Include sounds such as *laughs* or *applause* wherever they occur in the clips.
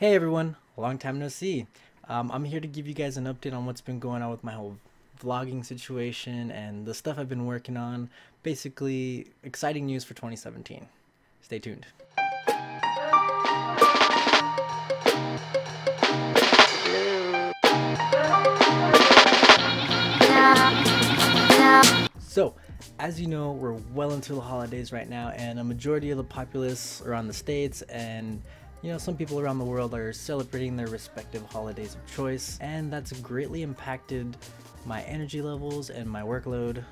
Hey everyone, long time no see. Um, I'm here to give you guys an update on what's been going on with my whole vlogging situation and the stuff I've been working on. Basically, exciting news for 2017. Stay tuned. So, as you know, we're well into the holidays right now, and a majority of the populace around the states and you know, some people around the world are celebrating their respective holidays of choice, and that's greatly impacted my energy levels and my workload.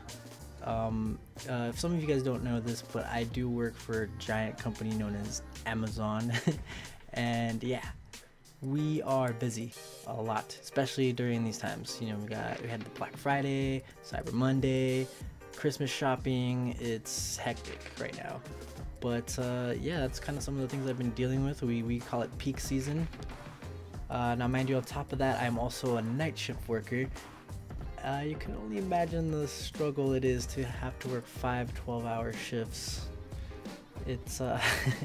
Um, uh, some of you guys don't know this, but I do work for a giant company known as Amazon, *laughs* and yeah, we are busy a lot, especially during these times. You know, we got we had the Black Friday, Cyber Monday, Christmas shopping. It's hectic right now. But uh, yeah, that's kind of some of the things I've been dealing with. We, we call it peak season. Uh, now, mind you, on top of that, I'm also a night shift worker. Uh, you can only imagine the struggle it is to have to work five 12 hour shifts. It's, uh,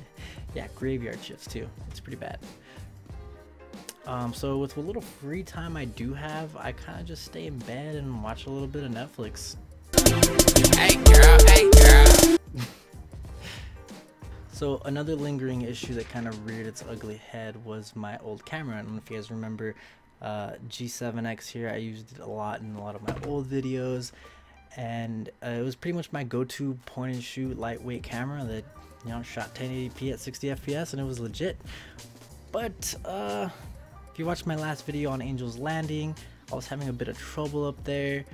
*laughs* yeah, graveyard shifts too. It's pretty bad. Um, so with what little free time I do have, I kind of just stay in bed and watch a little bit of Netflix. Hey girl, hey girl. *laughs* So another lingering issue that kind of reared its ugly head was my old camera. I don't know if you guys remember uh, G7X here. I used it a lot in a lot of my old videos. And uh, it was pretty much my go-to point and shoot lightweight camera that, you know, shot 1080p at 60 FPS and it was legit. But uh, if you watched my last video on Angel's Landing, I was having a bit of trouble up there.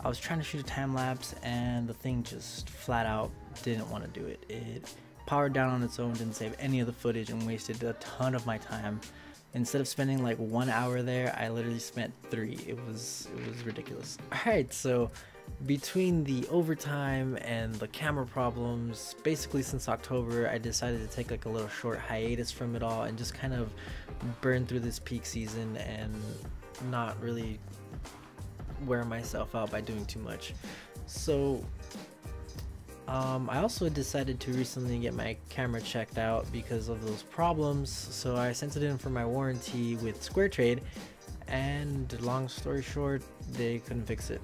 I was trying to shoot a time lapse and the thing just flat out didn't want to do it. It powered down on its own, didn't save any of the footage, and wasted a ton of my time. Instead of spending like one hour there, I literally spent three. It was it was ridiculous. *laughs* Alright, so between the overtime and the camera problems, basically since October, I decided to take like a little short hiatus from it all and just kind of burn through this peak season and not really wear myself out by doing too much. So um, I also decided to recently get my camera checked out because of those problems, so I sent it in for my warranty with SquareTrade, and long story short, they couldn't fix it.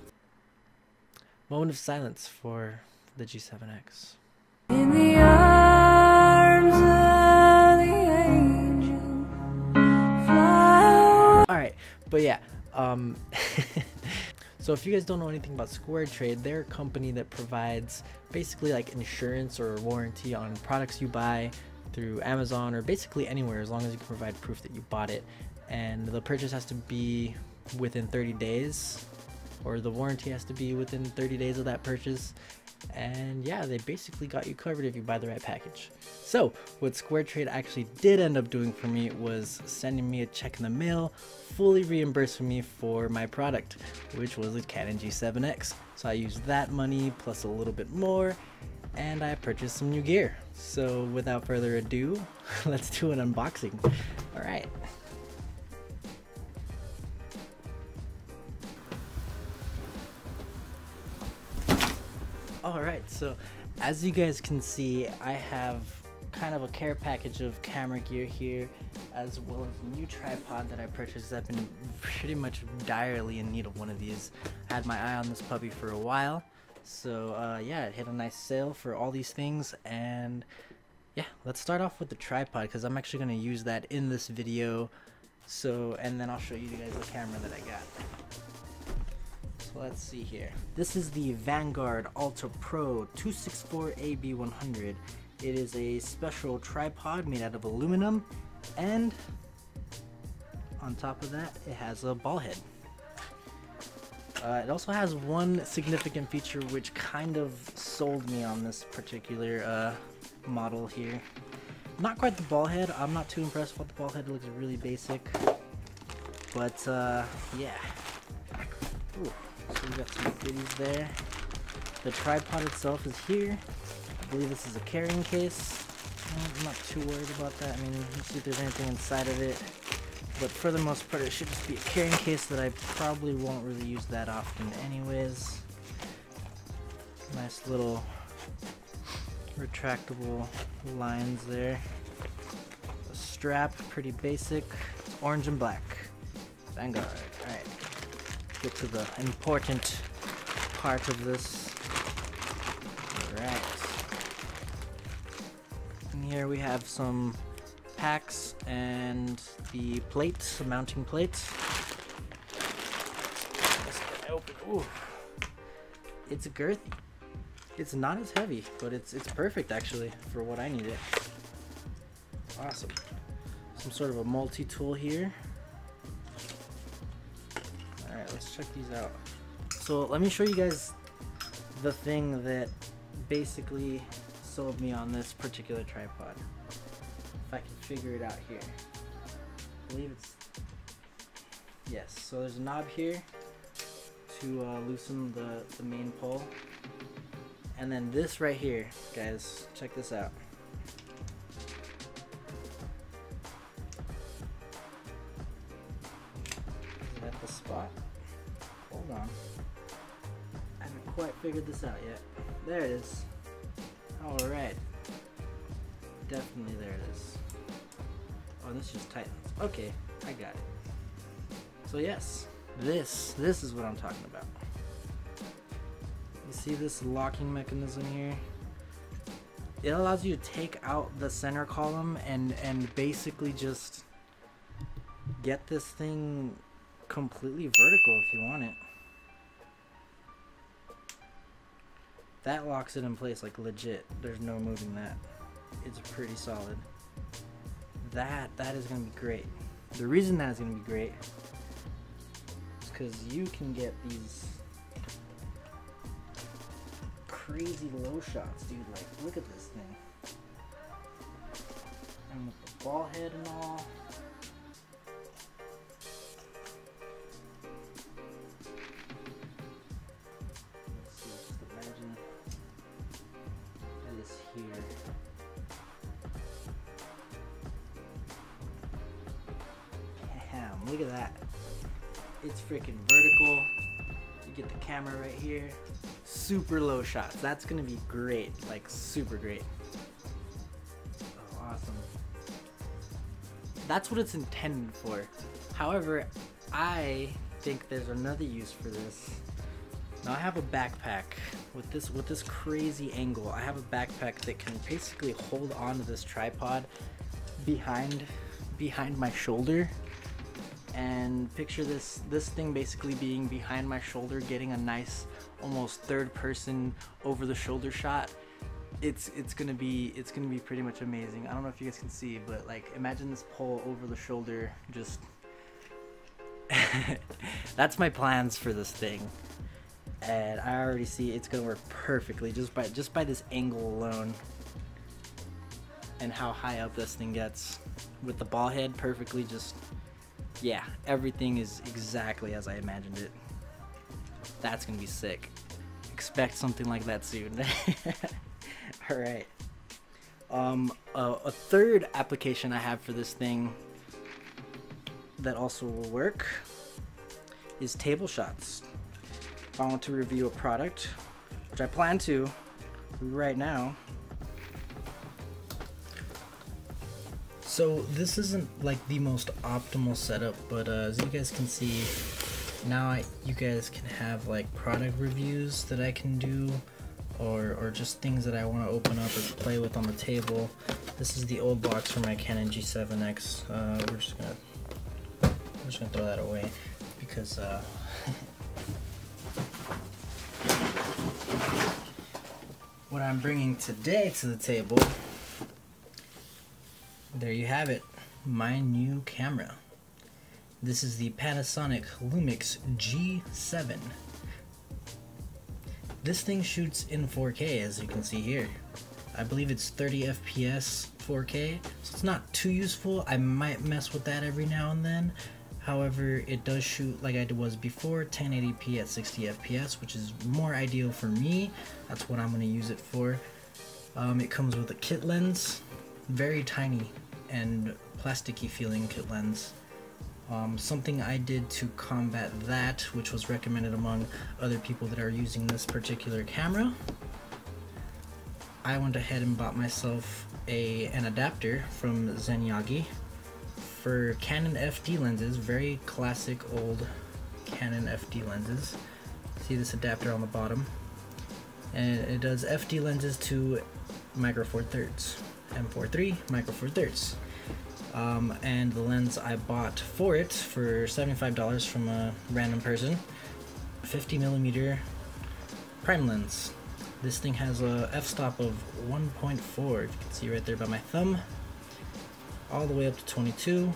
Moment of silence for the G7X. Alright, but yeah, um, *laughs* So if you guys don't know anything about SquareTrade, they're a company that provides basically like insurance or warranty on products you buy through Amazon or basically anywhere as long as you can provide proof that you bought it. And the purchase has to be within 30 days or the warranty has to be within 30 days of that purchase and yeah they basically got you covered if you buy the right package. So what SquareTrade actually did end up doing for me was sending me a check in the mail fully reimbursing me for my product which was a Canon G7X so I used that money plus a little bit more and I purchased some new gear. So without further ado *laughs* let's do an unboxing. All right Alright, so as you guys can see, I have kind of a care package of camera gear here, as well as a new tripod that I purchased. I've been pretty much direly in need of one of these. I had my eye on this puppy for a while, so uh, yeah, it hit a nice sale for all these things, and yeah, let's start off with the tripod, because I'm actually going to use that in this video, so, and then I'll show you guys the camera that I got let's see here. This is the Vanguard Alta Pro 264AB100. It is a special tripod made out of aluminum and on top of that it has a ball head. Uh, it also has one significant feature which kind of sold me on this particular uh, model here. Not quite the ball head, I'm not too impressed with the ball head, it looks really basic. But uh, yeah. Ooh. So we got some goodies there. The tripod itself is here. I believe this is a carrying case. I'm not too worried about that. I mean, let's see if there's anything inside of it. But for the most part, it should just be a carrying case that I probably won't really use that often anyways. Nice little retractable lines there. A strap, pretty basic. It's orange and black. Vanguard. Alright. Get to the important part of this. Alright. And here we have some packs and the plates, the mounting plates. Ooh. It's girthy. It's not as heavy, but it's it's perfect actually for what I need it. Awesome. Some sort of a multi-tool here. Let's check these out. So let me show you guys the thing that basically sold me on this particular tripod. If I can figure it out here. I believe it's... Yes, so there's a knob here to uh, loosen the, the main pole. And then this right here, guys, check this out. Out yet. There it is. Alright. Definitely there it is. Oh, this just tightens. Okay, I got it. So yes, this, this is what I'm talking about. You see this locking mechanism here? It allows you to take out the center column and, and basically just get this thing completely vertical if you want it. That locks it in place like legit. There's no moving that. It's pretty solid. That, that is gonna be great. The reason that is gonna be great is because you can get these crazy low shots, dude. Like, look at this thing. And with the ball head and all. Look at that. It's freaking vertical. You get the camera right here. Super low shots. That's gonna be great. Like super great. Oh, awesome. That's what it's intended for. However, I think there's another use for this. Now I have a backpack with this with this crazy angle. I have a backpack that can basically hold on to this tripod behind behind my shoulder and picture this this thing basically being behind my shoulder getting a nice almost third person over the shoulder shot. It's it's gonna be it's gonna be pretty much amazing. I don't know if you guys can see but like imagine this pole over the shoulder just *laughs* that's my plans for this thing. And i already see it's gonna work perfectly just by just by this angle alone. And how high up this thing gets. With the ball head perfectly just yeah, everything is exactly as I imagined it. That's gonna be sick. Expect something like that soon. *laughs* Alright. Um, uh, a third application I have for this thing that also will work is table shots. If I want to review a product, which I plan to right now, So this isn't like the most optimal setup, but uh, as you guys can see, now I, you guys can have like product reviews that I can do or, or just things that I want to open up or play with on the table. This is the old box for my Canon G7X. Uh, we're just gonna we're just gonna throw that away because uh, *laughs* what I'm bringing today to the table there you have it, my new camera. This is the Panasonic Lumix G7. This thing shoots in 4K as you can see here. I believe it's 30 FPS 4K, so it's not too useful. I might mess with that every now and then. However, it does shoot like I was before, 1080p at 60 FPS, which is more ideal for me. That's what I'm going to use it for. Um, it comes with a kit lens, very tiny and plasticky feeling kit lens. Um, something I did to combat that, which was recommended among other people that are using this particular camera, I went ahead and bought myself a an adapter from Zennyagi. for Canon FD lenses, very classic old Canon FD lenses. See this adapter on the bottom? And it does FD lenses to micro four thirds. M43 micro four thirds. Um, and the lens I bought for it for $75 from a random person, 50 millimeter prime lens. This thing has a f-stop of 1.4, if you can see right there by my thumb, all the way up to 22.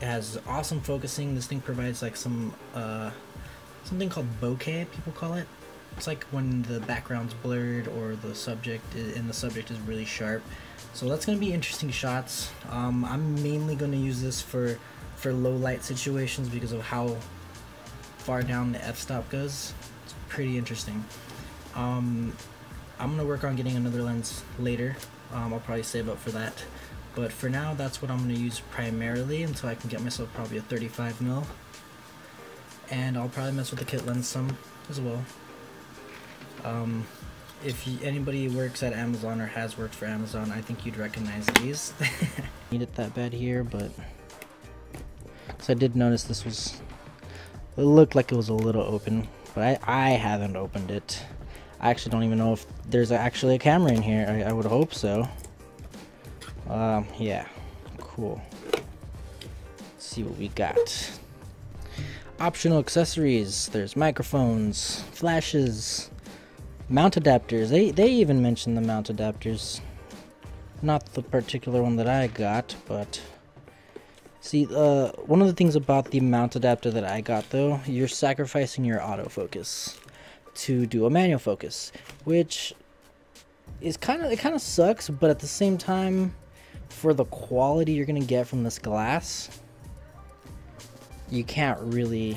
It has awesome focusing. This thing provides like some uh, something called bokeh, people call it. It's like when the background's blurred or the subject is, and the subject is really sharp. So that's gonna be interesting shots. Um, I'm mainly gonna use this for for low light situations because of how far down the f-stop goes. It's pretty interesting. Um, I'm gonna work on getting another lens later. Um, I'll probably save up for that. But for now, that's what I'm gonna use primarily until I can get myself probably a 35 mil. And I'll probably mess with the kit lens some as well. Um, if you, anybody works at Amazon or has worked for Amazon, I think you'd recognize these. *laughs* Need it that bad here, but so I did notice this was it looked like it was a little open, but I I haven't opened it. I actually don't even know if there's actually a camera in here. I, I would hope so. Um, yeah, cool. Let's see what we got. Optional accessories. There's microphones, flashes, Mount adapters. They, they even mentioned the mount adapters. Not the particular one that I got, but... See, uh, one of the things about the mount adapter that I got, though, you're sacrificing your autofocus to do a manual focus, which is kind of, it kind of sucks, but at the same time, for the quality you're going to get from this glass, you can't really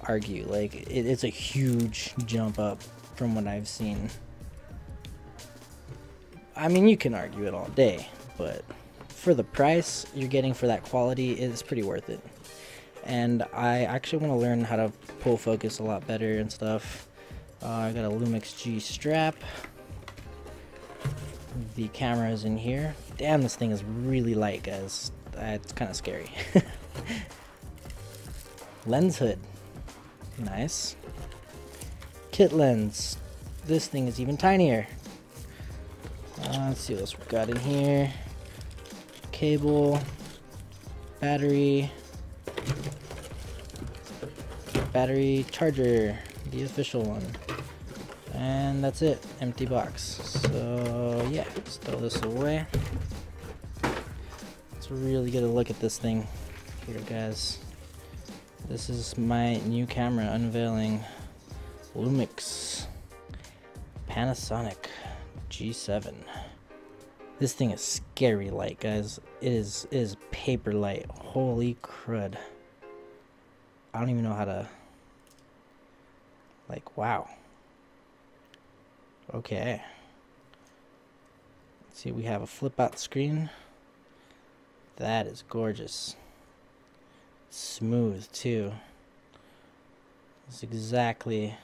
argue. Like, it, it's a huge jump up from what I've seen. I mean, you can argue it all day, but for the price you're getting for that quality, it's pretty worth it. And I actually want to learn how to pull focus a lot better and stuff. Uh, I got a Lumix G strap. The camera is in here. Damn, this thing is really light, guys. It's kind of scary. *laughs* Lens hood. Nice kit lens. This thing is even tinier. Uh, let's see what else we got in here. Cable, battery, battery charger, the official one. And that's it, empty box. So yeah, let's throw this away. Let's really get a look at this thing here guys. This is my new camera unveiling. Lumix Panasonic G7. This thing is scary light, guys. It is it is paper light. Holy crud. I don't even know how to like wow. Okay. Let's see, we have a flip out screen. That is gorgeous. Smooth too. It's exactly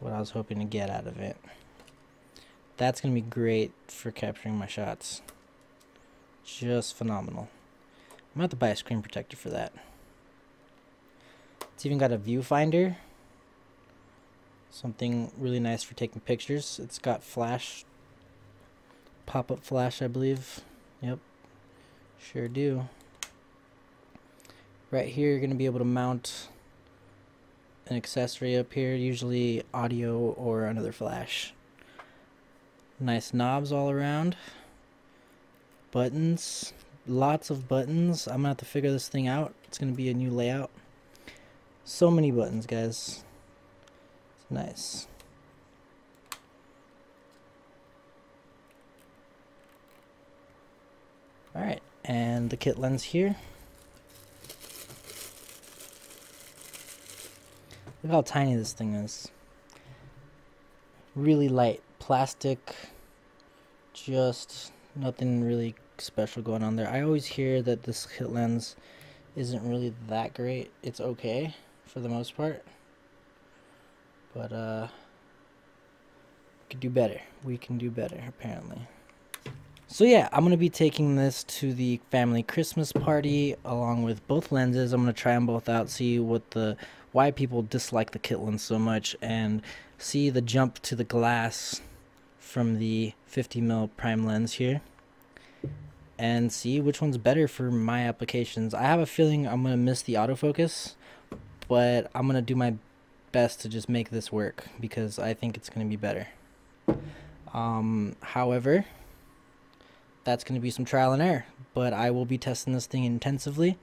what I was hoping to get out of it. That's going to be great for capturing my shots. Just phenomenal. I'm going to have to buy a screen protector for that. It's even got a viewfinder. Something really nice for taking pictures. It's got flash, pop-up flash, I believe. Yep, sure do. Right here, you're going to be able to mount an accessory up here, usually audio or another flash. Nice knobs all around. Buttons. Lots of buttons. I'm going to have to figure this thing out. It's going to be a new layout. So many buttons, guys. It's nice. Alright, and the kit lens here. Look how tiny this thing is. Really light. Plastic. Just nothing really special going on there. I always hear that this kit lens isn't really that great. It's okay for the most part. But, uh, we can do better. We can do better, apparently. So yeah, I'm gonna be taking this to the family Christmas party along with both lenses. I'm gonna try them both out, see what the why people dislike the kit lens so much, and see the jump to the glass from the 50 mil prime lens here, and see which one's better for my applications. I have a feeling I'm gonna miss the autofocus, but I'm gonna do my best to just make this work because I think it's gonna be better. Um, however that's going to be some trial and error. But I will be testing this thing intensively.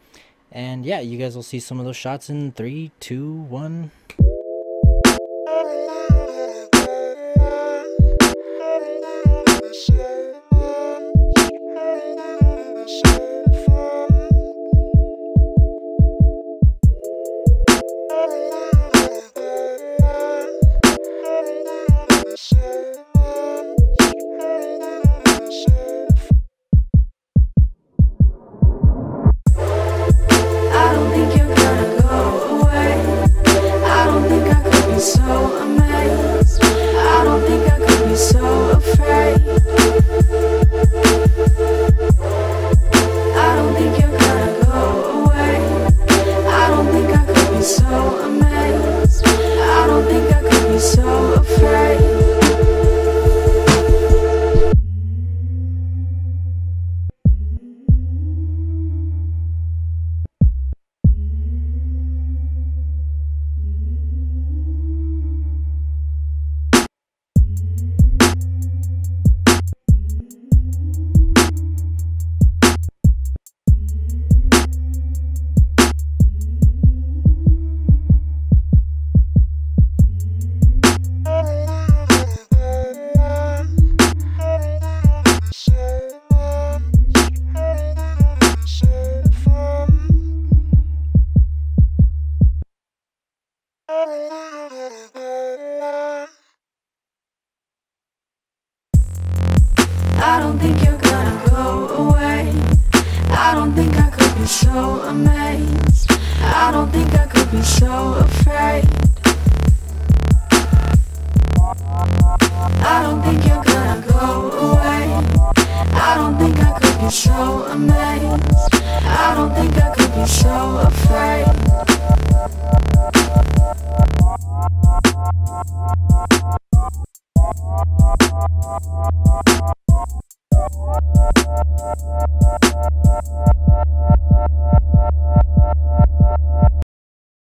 And yeah, you guys will see some of those shots in three, two, one. be so amazed. I don't think I could be so afraid. I don't think you're gonna go away. I don't think I could be so amazed. I don't think I could be so afraid. Thank you.